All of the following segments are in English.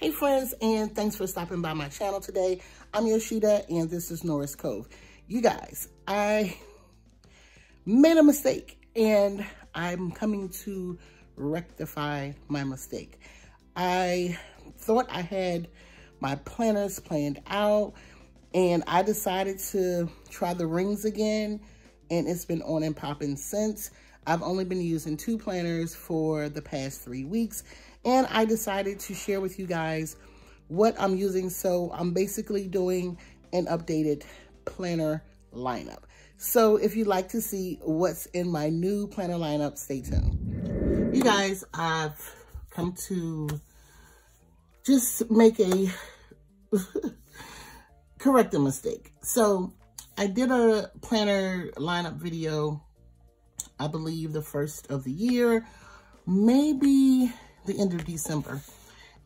Hey friends, and thanks for stopping by my channel today. I'm Yoshida, and this is Noras Cove. You guys, I made a mistake, and I'm coming to rectify my mistake. I thought I had my planners planned out, and I decided to try the rings again, and it's been on and popping since. I've only been using two planners for the past three weeks, and I decided to share with you guys what I'm using. So I'm basically doing an updated planner lineup. So if you'd like to see what's in my new planner lineup, stay tuned. You guys, I've come to just make a correct a mistake. So I did a planner lineup video, I believe the first of the year, maybe the end of December.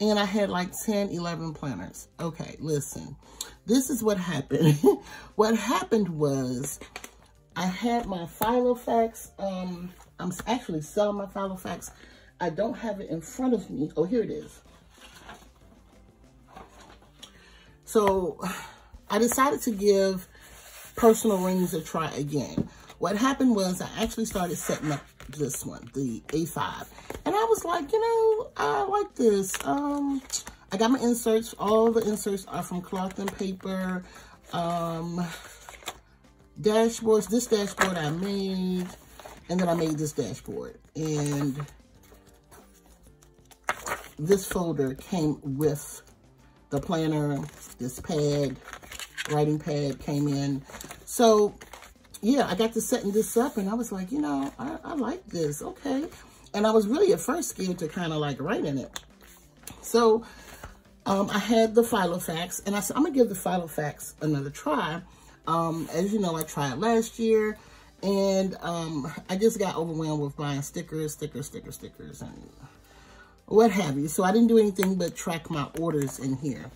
And I had like 10, 11 planners. Okay, listen, this is what happened. what happened was I had my Filofax. Um, I'm actually selling my Filofax. I don't have it in front of me. Oh, here it is. So I decided to give personal rings a try again. What happened was I actually started setting up this one, the A5. And I was like, you know, I like this. Um, I got my inserts. All the inserts are from cloth and paper. Um, dashboards. This dashboard I made. And then I made this dashboard. And this folder came with the planner, this pad, writing pad came in. So yeah, I got to setting this up and I was like, you know, I, I like this. Okay. And I was really at first scared to kind of like write in it. So um, I had the Filofax and I said, I'm going to give the Filofax another try. Um, as you know, I tried last year and um, I just got overwhelmed with buying stickers, stickers, stickers, stickers, and what have you. So I didn't do anything but track my orders in here.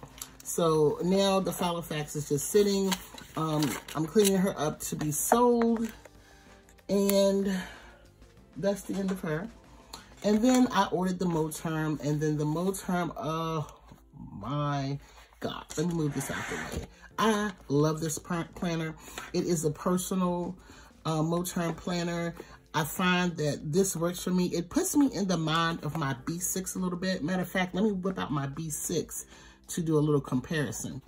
So now the Filofax is just sitting. Um, I'm cleaning her up to be sold. And that's the end of her. And then I ordered the Moterm. And then the Moterm, oh my God. Let me move this out the way. I love this planner. It is a personal uh, Moterm planner. I find that this works for me. It puts me in the mind of my B6 a little bit. Matter of fact, let me whip out my B6 to do a little comparison.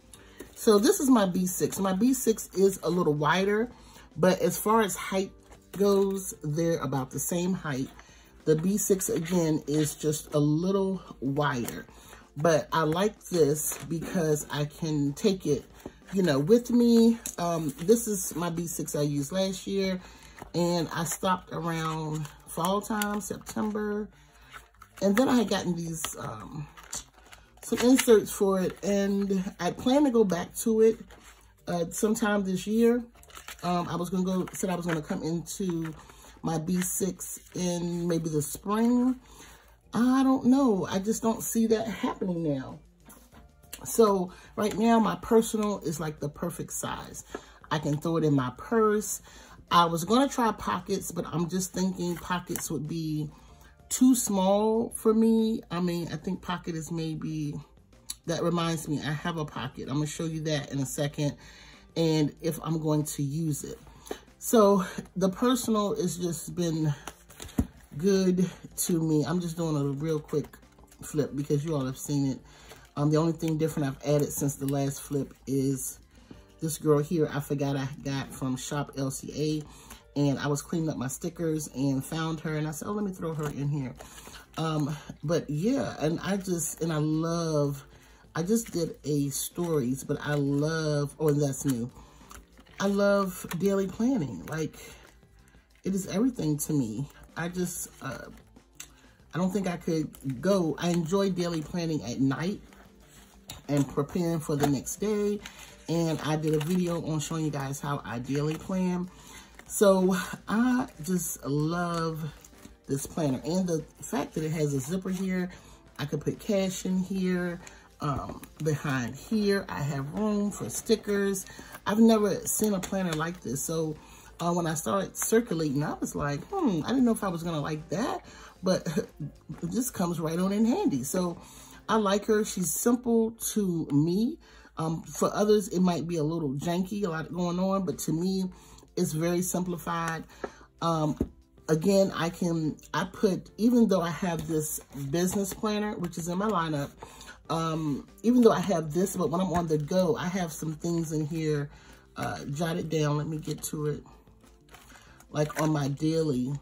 So this is my B6. My B6 is a little wider, but as far as height goes, they're about the same height. The B6, again, is just a little wider. But I like this because I can take it, you know, with me. Um, this is my B6 I used last year. And I stopped around fall time, September. And then I had gotten these um, some inserts for it, and I plan to go back to it uh, sometime this year. Um, I was going to go, said I was going to come into my B6 in maybe the spring. I don't know. I just don't see that happening now. So right now, my personal is like the perfect size. I can throw it in my purse. I was going to try pockets, but I'm just thinking pockets would be too small for me. I mean, I think pocket is maybe, that reminds me, I have a pocket. I'm to show you that in a second and if I'm going to use it. So the personal has just been good to me. I'm just doing a real quick flip because you all have seen it. Um, the only thing different I've added since the last flip is this girl here I forgot I got from Shop LCA and I was cleaning up my stickers and found her and I said, oh, let me throw her in here. Um, but yeah, and I just, and I love, I just did a stories, but I love, oh, and that's new. I love daily planning. Like, it is everything to me. I just, uh, I don't think I could go. I enjoy daily planning at night and preparing for the next day. And I did a video on showing you guys how I daily plan. So I just love this planner. And the fact that it has a zipper here, I could put cash in here. Um, behind here, I have room for stickers. I've never seen a planner like this. So uh, when I started circulating, I was like, hmm, I didn't know if I was to like that. But this comes right on in handy. So I like her. She's simple to me. Um, for others, it might be a little janky, a lot going on, but to me, it's very simplified. Um, again, I can, I put, even though I have this business planner, which is in my lineup, um, even though I have this, but when I'm on the go, I have some things in here uh, jotted down. Let me get to it. Like on my daily,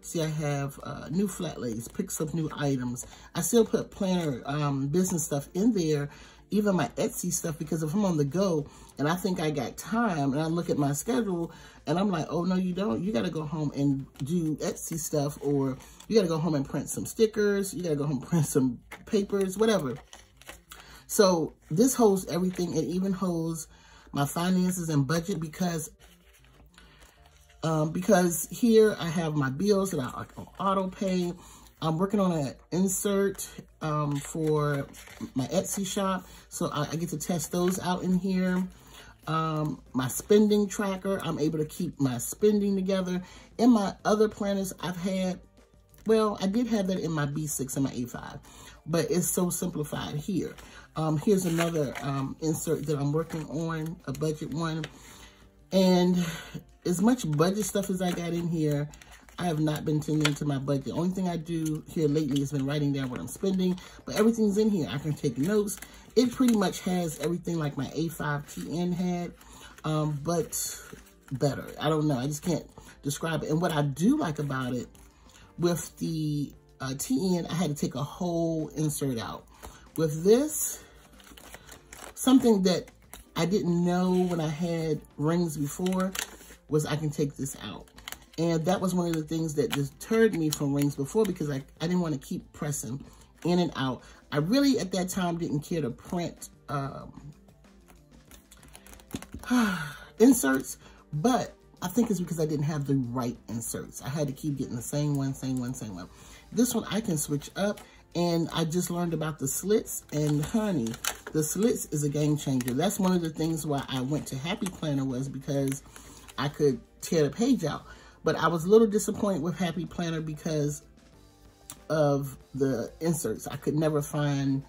see I have uh, new flat lays, picks up new items. I still put planner um, business stuff in there, even my Etsy stuff, because if I'm on the go and I think I got time and I look at my schedule and I'm like, oh, no, you don't. You got to go home and do Etsy stuff or you got to go home and print some stickers. You got to go home and print some papers, whatever. So this holds everything. It even holds my finances and budget because um, because here I have my bills that I auto pay. I'm working on an insert um, for my Etsy shop. So I, I, get to test those out in here. Um, my spending tracker, I'm able to keep my spending together. In my other planners I've had, well, I did have that in my B6 and my A5 but it's so simplified here. Um, here's another um, insert that I'm working on, a budget one. And as much budget stuff as I got in here, I have not been tending to my budget. The only thing I do here lately has been writing down what I'm spending, but everything's in here. I can take notes. It pretty much has everything like my A5TN had, um, but better. I don't know. I just can't describe it. And what I do like about it with the uh, TN, I had to take a whole insert out. With this, something that I didn't know when I had rings before was I can take this out. And that was one of the things that deterred me from rings before because I, I didn't want to keep pressing in and out. I really, at that time, didn't care to print um, inserts, but I think it's because I didn't have the right inserts. I had to keep getting the same one, same one, same one. This one I can switch up and I just learned about the slits and honey, the slits is a game changer. That's one of the things why I went to Happy Planner was because I could tear the page out. But I was a little disappointed with Happy Planner because of the inserts. I could never find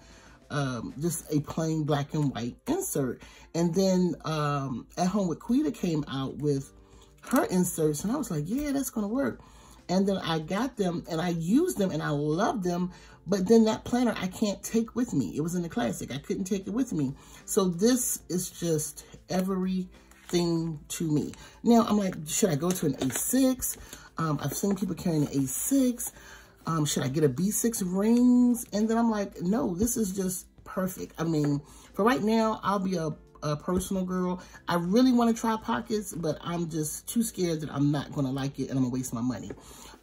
um, just a plain black and white insert. And then um, At Home with Quita came out with her inserts and I was like, yeah, that's to work. And then I got them and I used them and I loved them. But then that planner I can't take with me. It was in the classic. I couldn't take it with me. So this is just everything to me. Now I'm like, should I go to an A6? Um, I've seen people carrying an A6. Um, should I get a B6 rings? And then I'm like, no, this is just perfect. I mean, for right now, I'll be a a personal girl. I really want to try pockets, but I'm just too scared that I'm not going to like it and I'm going to waste my money.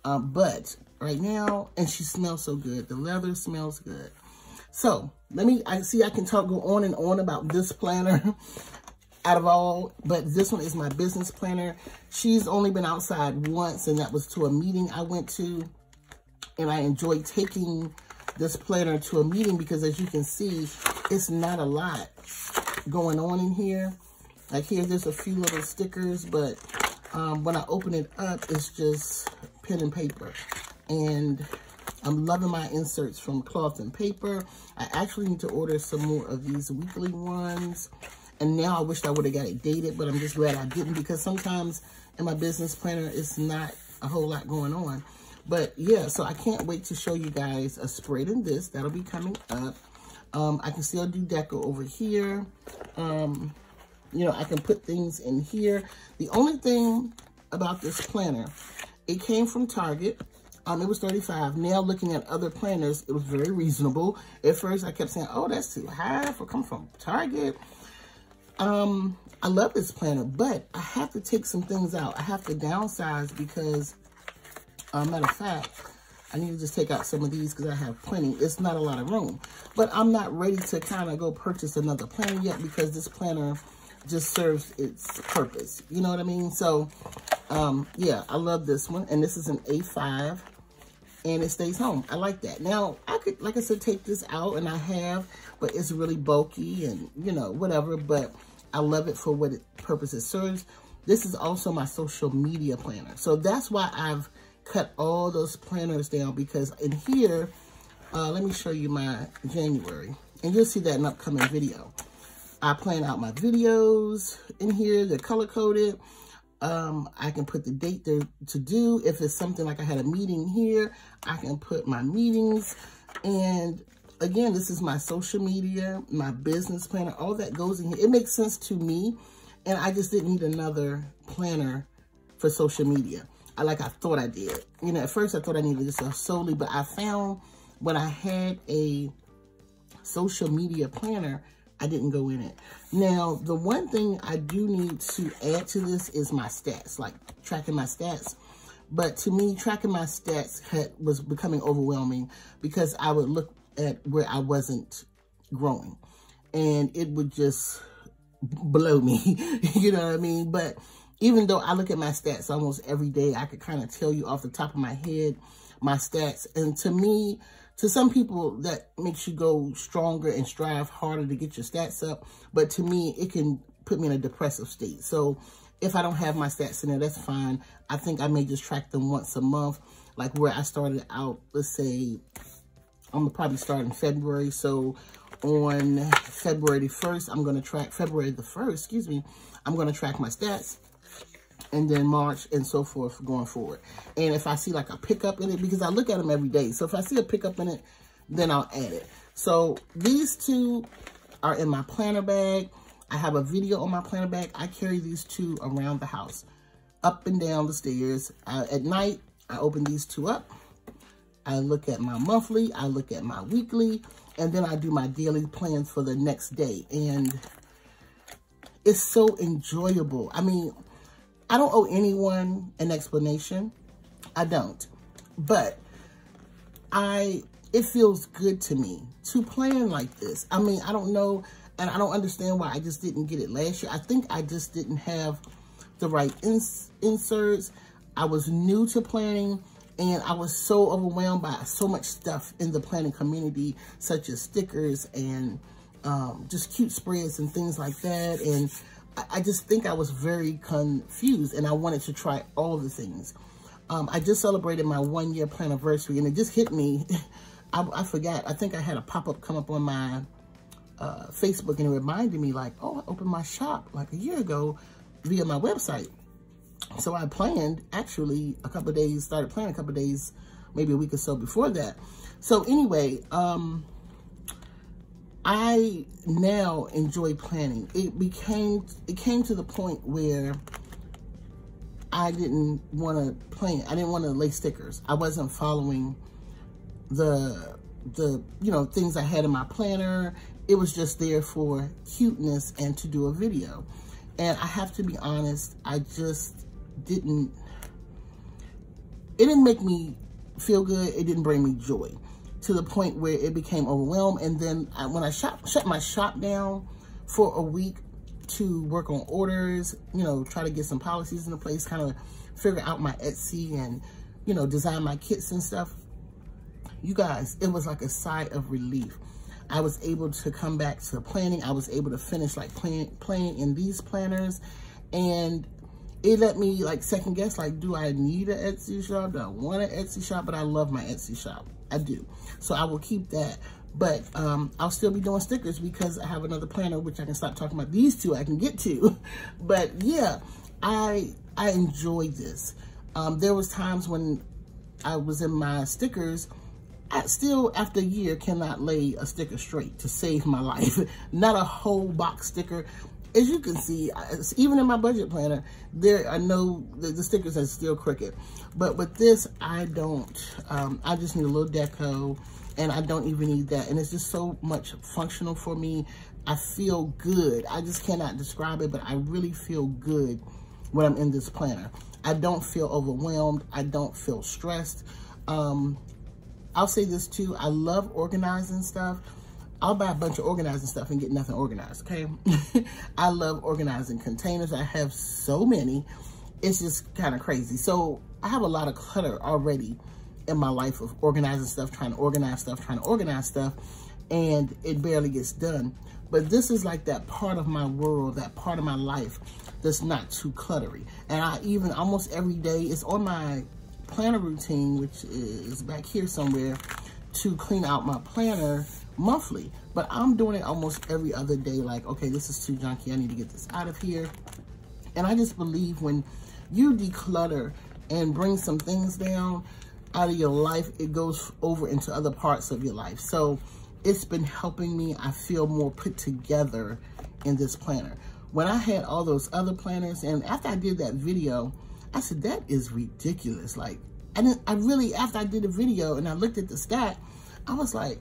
Um, but right now, and she smells so good. The leather smells good. So let me, I see I can talk, go on and on about this planner out of all, but this one is my business planner. She's only been outside once, and that was to a meeting I went to. And I enjoy taking this planner to a meeting because as you can see, it's not a lot going on in here. Like here, there's a few little stickers, but um, when I open it up, it's just pen and paper. And I'm loving my inserts from cloth and paper. I actually need to order some more of these weekly ones. And now I wish I would have got it dated, but I'm just glad I didn't because sometimes in my business planner, it's not a whole lot going on. But yeah, so I can't wait to show you guys a spread in this. That'll be coming up. Um, I can still do deco over here. Um, you know, I can put things in here. The only thing about this planner, it came from Target. Um, it was 35 Now looking at other planners, it was very reasonable. At first, I kept saying, oh, that's too high for come from Target. Um, I love this planner, but I have to take some things out. I have to downsize because, uh, matter of fact, I need to just take out some of these because I have plenty. It's not a lot of room. But I'm not ready to kind of go purchase another planner yet because this planner just serves its purpose. You know what I mean? So, um, yeah, I love this one. And this is an A5 and it stays home. I like that. Now, I could, like I said, take this out and I have, but it's really bulky and, you know, whatever. But I love it for what it, purpose it serves. This is also my social media planner. So that's why I've cut all those planners down because in here, Uh, let me show you my January. And you'll see that in upcoming video. I plan out my videos in here. They're color-coded. Um, I can put the date there to do. If it's something like I had a meeting here, I can put my meetings. And again, this is my social media, my business planner, all that goes in here. It makes sense to me. And I just didn't need another planner for social media. I like I thought I did. You know, at first I thought I needed this solely, but I found when I had a social media planner, I didn't go in it. Now, the one thing I do need to add to this is my stats, like tracking my stats. But to me, tracking my stats had, was becoming overwhelming because I would look at where I wasn't growing. And it would just blow me, you know what I mean? But even though I look at my stats almost every day, I could kind of tell you off the top of my head my stats. And to me, to some people, that makes you go stronger and strive harder to get your stats up. But to me, it can put me in a depressive state. So if I don't have my stats in there, that's fine. I think I may just track them once a month, like where I started out, let's say, I'm gonna probably start in February. So on February the 1st, I'm gonna track, February the 1st, excuse me, I'm gonna track my stats and then March and so forth going forward. And if I see like a pickup in it, because I look at them every day. So if I see a pickup in it, then I'll add it. So these two are in my planner bag. I have a video on my planner bag. I carry these two around the house, up and down the stairs. Uh, at night, I open these two up. I look at my monthly, I look at my weekly, and then I do my daily plans for the next day. And it's so enjoyable. I mean, I don't owe anyone an explanation. I don't. But I it feels good to me to plan like this. I mean, I don't know, and I don't understand why I just didn't get it last year. I think I just didn't have the right ins inserts. I was new to planning, and I was so overwhelmed by so much stuff in the planning community, such as stickers and um, just cute spreads and things like that. And I just think I was very confused and I wanted to try all the things. Um, I just celebrated my one year anniversary and it just hit me. I, I, forgot. I think I had a pop-up come up on my uh, Facebook and it reminded me like, oh, I opened my shop like a year ago via my website. So I planned actually a couple days, started planning a couple days, maybe a week or so before that. So anyway, um, I now enjoy planning. It became, it came to the point where I didn't want to plan. I didn't want to lay stickers. I wasn't following the, the, you know, things I had in my planner. It was just there for cuteness and to do a video. And I have to be honest, I just didn't, it didn't make me feel good. It didn't bring me joy to the point where it became overwhelmed. And then I, when I shop, shut my shop down for a week to work on orders, you know, try to get some policies in the place, kind of figure out my Etsy and, you know, design my kits and stuff. You guys, it was like a sigh of relief. I was able to come back to planning. I was able to finish like playing, playing in these planners and it let me like second guess, like, do I need an Etsy shop? Do I want an Etsy shop? But I love my Etsy shop. I do. So I will keep that. But um, I'll still be doing stickers because I have another planner, which I can stop talking about these two I can get to. But yeah, I I enjoy this. Um, there was times when I was in my stickers, I still, after a year, cannot lay a sticker straight to save my life. Not a whole box sticker as you can see, even in my budget planner, there are no, the, the stickers are still crooked. But with this, I don't, um, I just need a little deco and I don't even need that. And it's just so much functional for me. I feel good. I just cannot describe it, but I really feel good when I'm in this planner. I don't feel overwhelmed. I don't feel stressed. Um, I'll say this too. I love organizing stuff. I'll buy a bunch of organizing stuff and get nothing organized, okay? I love organizing containers. I have so many. It's just kind of crazy. So I have a lot of clutter already in my life of organizing stuff, trying to organize stuff, trying to organize stuff, and it barely gets done. But this is like that part of my world, that part of my life that's not too cluttery. And I even almost every day, it's on my planner routine, which is back here somewhere, to clean out my planner monthly. But I'm doing it almost every other day. Like, okay, this is too junky. I need to get this out of here. And I just believe when you declutter and bring some things down out of your life, it goes over into other parts of your life. So it's been helping me. I feel more put together in this planner. When I had all those other planners, and after I did that video, I said, that is ridiculous. Like, and I really, after I did the video and I looked at the stack, I was like,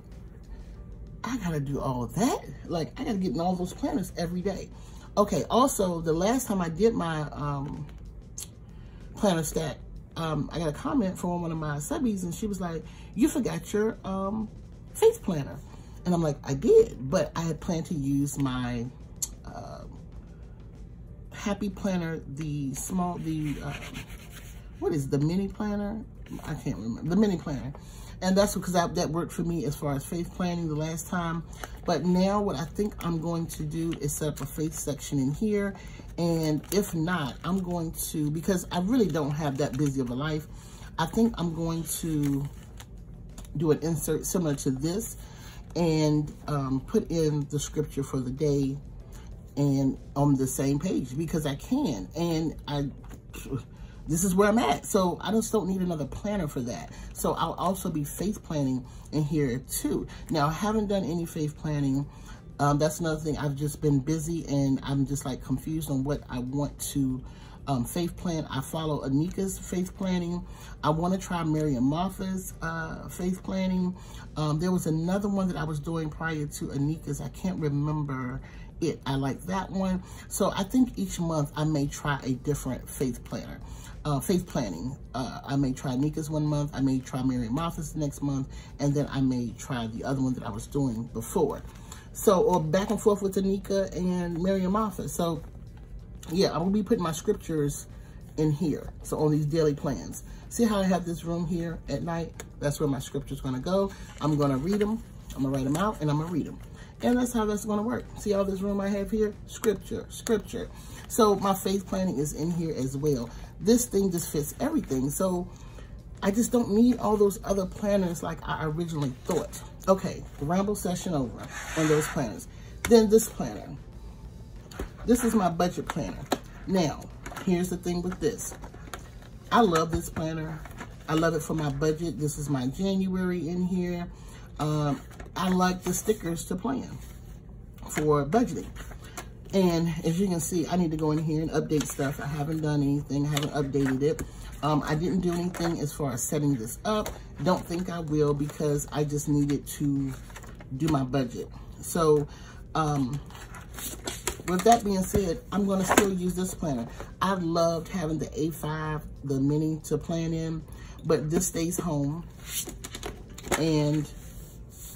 I gotta do all that? Like, I gotta get in all those planners every day. Okay, also, the last time I did my um, planner stack, um, I got a comment from one of my subbies and she was like, you forgot your um, faith planner. And I'm like, I did, but I had planned to use my uh, happy planner, the small, the, uh, what is the mini planner? I can't remember, the mini planner. And that's because that worked for me as far as faith planning the last time. But now what I think I'm going to do is set up a faith section in here. And if not, I'm going to, because I really don't have that busy of a life, I think I'm going to do an insert similar to this and um, put in the scripture for the day and on the same page because I can. And I, this is where I'm at. So I just don't need another planner for that. So I'll also be faith planning in here too. Now, I haven't done any faith planning. Um, that's another thing. I've just been busy and I'm just like confused on what I want to um, faith plan. I follow Anika's faith planning. I want to try Miriam Martha's uh, faith planning. Um, there was another one that I was doing prior to Anika's. I can't remember it. I like that one. So I think each month I may try a different faith planner. Uh, faith planning. Uh, I may try Nika's one month. I may try Miriam Martha's next month. And then I may try the other one that I was doing before. So, or back and forth with Anika and Miriam Martha. So yeah, I'm going to be putting my scriptures in here. So on these daily plans. See how I have this room here at night? That's where my scripture's going to go. I'm going to read them. I'm going to write them out and I'm going to read them. And that's how that's going to work. See all this room I have here? Scripture, scripture. So my faith planning is in here as well. This thing just fits everything. So I just don't need all those other planners like I originally thought. Okay, ramble session over on those planners. Then this planner. This is my budget planner. Now, here's the thing with this. I love this planner. I love it for my budget. This is my January in here. Um, I like the stickers to plan for budgeting. And as you can see, I need to go in here and update stuff. I haven't done anything. I haven't updated it. Um, I didn't do anything as far as setting this up. Don't think I will because I just needed to do my budget. So, um, with that being said, I'm going to still use this planner. I loved having the A5, the mini to plan in, but this stays home. And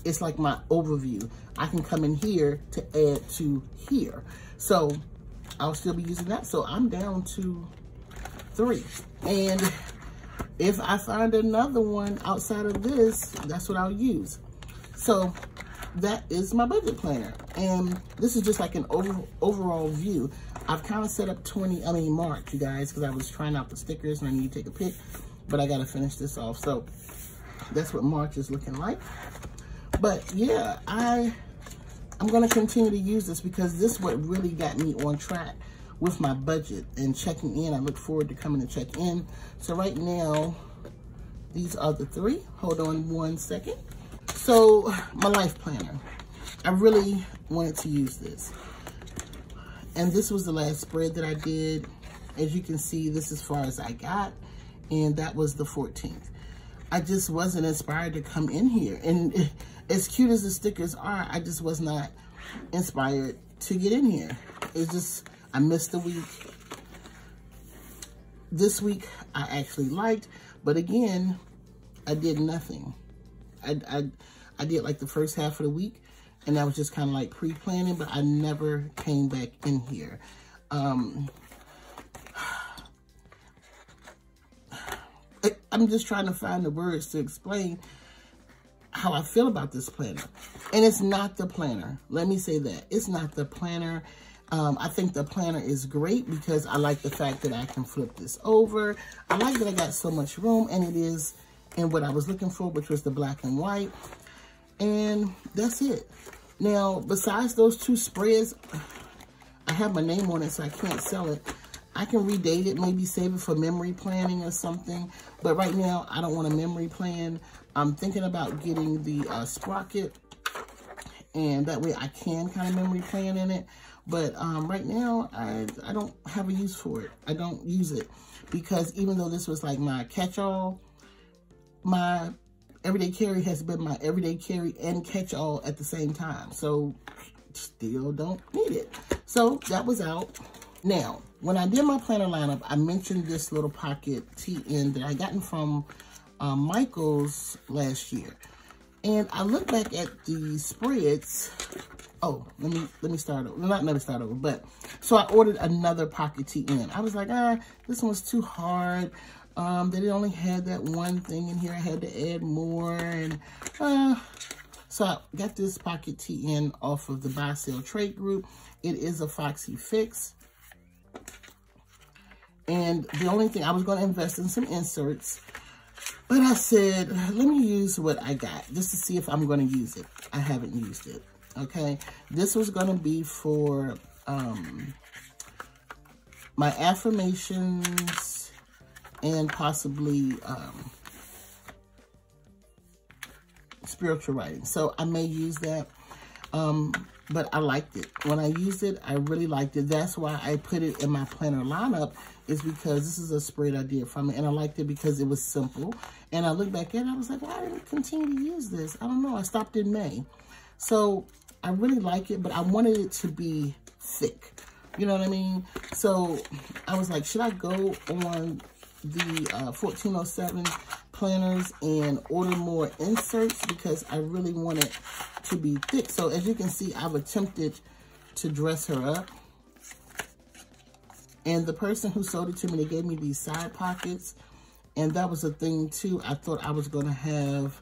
it's like my overview. I can come in here to add to here. So I'll still be using that. So I'm down to three. And if I find another one outside of this, that's what I'll use. So that is my budget planner. And this is just like an over, overall view. I've kind of set up 20, I mean March, you guys, because I was trying out the stickers and I need to take a pic, but I got to finish this off. So that's what March is looking like. But yeah, I, I'm going to continue to use this because this what really got me on track with my budget and checking in. I look forward to coming to check in. So right now, these are the three. Hold on one second. So my life planner, I really wanted to use this. And this was the last spread that I did. As you can see, this is as far as I got. And that was the 14th. I just wasn't inspired to come in here. And as cute as the stickers are, I just was not inspired to get in here. It's just, I missed the week. This week, I actually liked. But again, I did nothing. I, I, I did like the first half of the week and that was just kind of like pre-planning, but I never came back in here. Um, I'm just trying to find the words to explain how I feel about this planner. And it's not the planner. Let me say that. It's not the planner. Um, I think the planner is great because I like the fact that I can flip this over. I like that I got so much room and it is and what I was looking for, which was the black and white. And that's it. Now, besides those two spreads, I have my name on it, so I can't sell it. I can redate it, maybe save it for memory planning or something. But right now, I don't want a memory plan. I'm thinking about getting the uh, sprocket. And that way I can kind of memory plan in it. But um, right now, I, I don't have a use for it. I don't use it. Because even though this was like my catch-all, my everyday carry has been my everyday carry and catch-all at the same time. So still don't need it. So that was out. Now, when I did my planner lineup, I mentioned this little pocket TN that I gotten from um, Michael's last year. And I look back at the spreads. Oh, let me let me start over. Not let me start over, but so I ordered another pocket TN. I was like, ah, this one's too hard. Um, they only had that one thing in here. I had to add more, and uh, so I got this pocket TN off of the buy sale trade group. It is a Foxy Fix. And the only thing, I was going to invest in some inserts. But I said, let me use what I got just to see if I'm going to use it. I haven't used it. Okay. This was going to be for um, my affirmations and possibly um, spiritual writing. So I may use that. Um, but I liked it. When I used it, I really liked it. That's why I put it in my planner lineup is because this is a spread I did from it. And I liked it because it was simple. And I looked back at it, I was like, why didn't I continue to use this? I don't know. I stopped in May. So I really like it, but I wanted it to be thick. You know what I mean? So I was like, should I go on the uh, 1407 planners and order more inserts because I really want it to be thick. So as you can see, I've attempted to dress her up. And the person who sold it to me, they gave me these side pockets. And that was a thing too. I thought I was going to have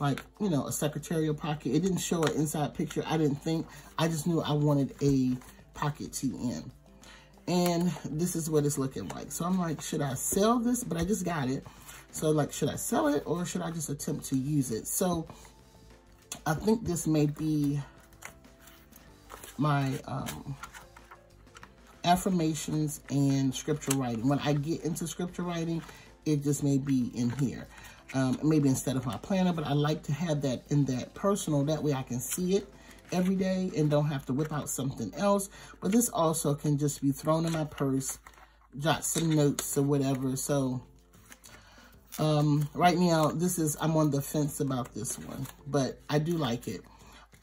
like, you know, a secretarial pocket. It didn't show an inside picture. I didn't think. I just knew I wanted a pocket TN. And this is what it's looking like. So I'm like, should I sell this? But I just got it. So like, should I sell it or should I just attempt to use it? So I think this may be my um, affirmations and scripture writing. When I get into scripture writing, it just may be in here. Um, maybe instead of my planner, but I like to have that in that personal. That way I can see it every day and don't have to whip out something else. But this also can just be thrown in my purse, jot some notes or whatever. So um, right now, this is, I'm on the fence about this one, but I do like it.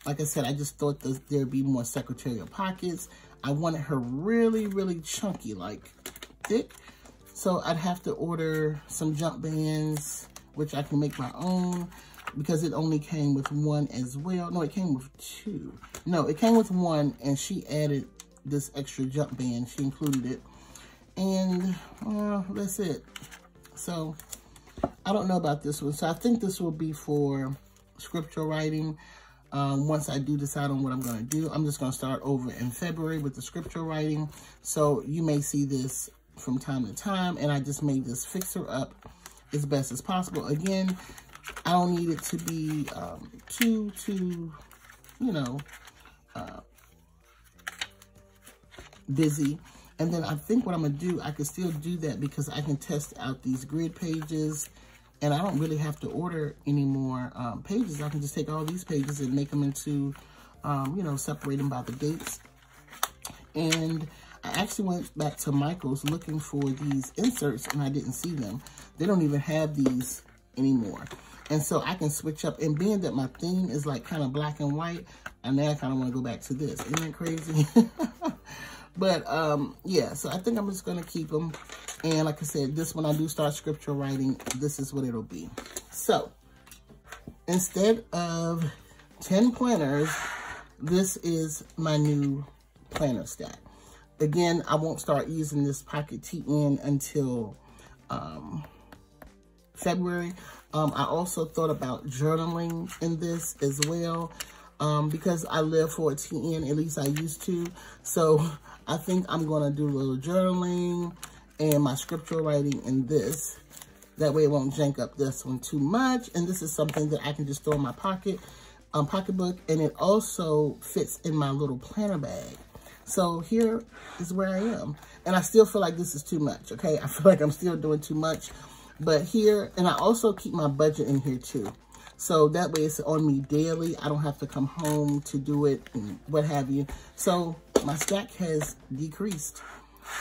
Like I said, I just thought that there'd be more secretarial pockets. I wanted her really, really chunky, like thick. So I'd have to order some jump bands, which I can make my own because it only came with one as well. No, it came with two. No, it came with one and she added this extra jump band. She included it. And uh, that's it. So I don't know about this one. So I think this will be for scripture writing. Um, once I do decide on what I'm going to do, I'm just going to start over in February with the scripture writing. So you may see this from time to time. And I just made this fixer up as best as possible. Again, I don't need it to be um, too, too, you know, uh, busy. And then I think what I'm going to do, I can still do that because I can test out these grid pages and I don't really have to order any more um, pages. I can just take all these pages and make them into, um, you know, separate them by the dates. And I actually went back to Michael's looking for these inserts and I didn't see them. They don't even have these anymore. And so I can switch up. And being that my theme is like kind of black and white, and now I kind of want to go back to this. Isn't that crazy? but um, yeah, so I think I'm just going to keep them. And like I said, this when I do start scripture writing, this is what it'll be. So, instead of 10 planners, this is my new planner stack. Again, I won't start using this Pocket TN until um, February. Um, I also thought about journaling in this as well um, because I live for a TN, at least I used to. So I think I'm going to do a little journaling and my scriptural writing in this. That way it won't jank up this one too much. And this is something that I can just throw in my pocket, um, pocketbook. And it also fits in my little planner bag. So here is where I am. And I still feel like this is too much, okay? I feel like I'm still doing too much. But here, and I also keep my budget in here too. So that way it's on me daily. I don't have to come home to do it and what have you. So my stack has decreased.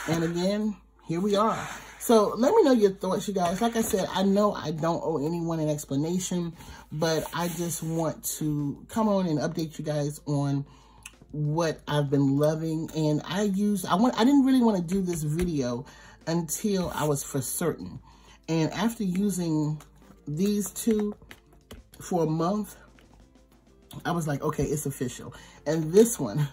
And again, here we are. So let me know your thoughts, you guys. Like I said, I know I don't owe anyone an explanation, but I just want to come on and update you guys on what I've been loving. And I used, I want, I didn't really want to do this video until I was for certain. And after using these two for a month, I was like, okay, it's official. And this one,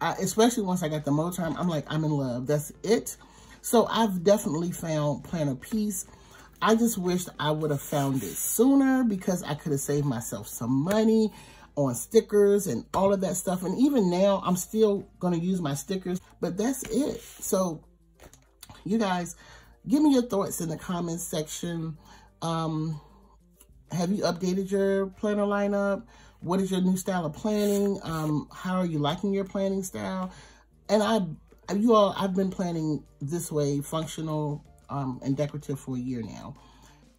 I, especially once I got the Moterm, I'm like, I'm in love. That's it. So I've definitely found Planner Peace. I just wished I would have found it sooner because I could have saved myself some money on stickers and all of that stuff. And even now, I'm still going to use my stickers, but that's it. So, you guys, give me your thoughts in the comments section. Um, have you updated your planner lineup? What is your new style of planning? Um, how are you liking your planning style? And I, you all, I've been planning this way, functional um, and decorative for a year now.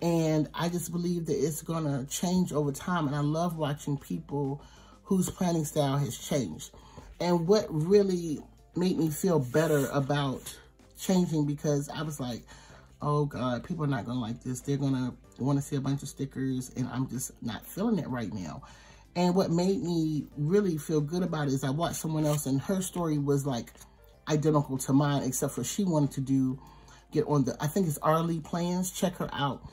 And I just believe that it's going to change over time. And I love watching people whose planning style has changed. And what really made me feel better about changing because I was like, oh God, people are not going to like this. They're going to want to see a bunch of stickers and I'm just not feeling it right now. And what made me really feel good about it is I watched someone else and her story was like identical to mine, except for she wanted to do, get on the, I think it's Arlie Plans. Check her out.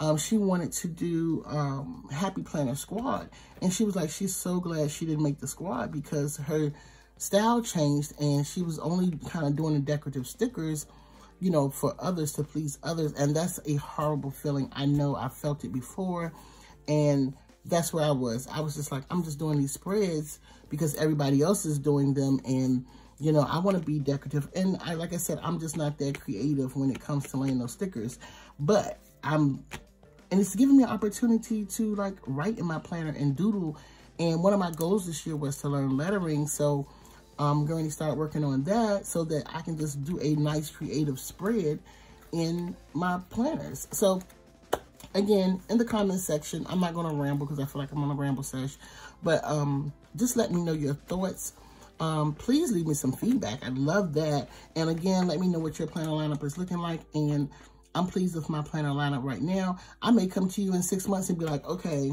Um, she wanted to do um, Happy Planner Squad. And she was like, she's so glad she didn't make the squad because her style changed and she was only kind of doing the decorative stickers, you know, for others to please others. And that's a horrible feeling. I know I felt it before. And that's where I was. I was just like, I'm just doing these spreads because everybody else is doing them. And, you know, I want to be decorative. And I, like I said, I'm just not that creative when it comes to laying those stickers. But I'm and it's giving me an opportunity to like write in my planner and doodle. And one of my goals this year was to learn lettering. So I'm going to start working on that so that I can just do a nice creative spread in my planners. So again, in the comment section, I'm not going to ramble because I feel like I'm on a ramble sesh. But um, just let me know your thoughts. Um, please leave me some feedback. I'd love that. And again, let me know what your planner lineup is looking like. And I'm pleased with my planner lineup right now. I may come to you in six months and be like, okay,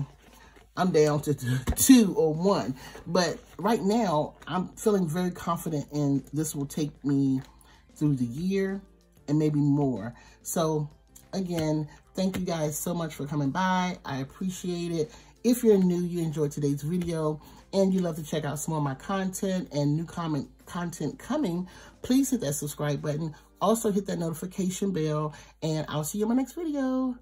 I'm down to two or one. But right now, I'm feeling very confident in this will take me through the year and maybe more. So again, thank you guys so much for coming by. I appreciate it. If you're new, you enjoyed today's video, and you love to check out some of my content and new comment content coming, please hit that subscribe button. Also hit that notification bell, and I'll see you in my next video.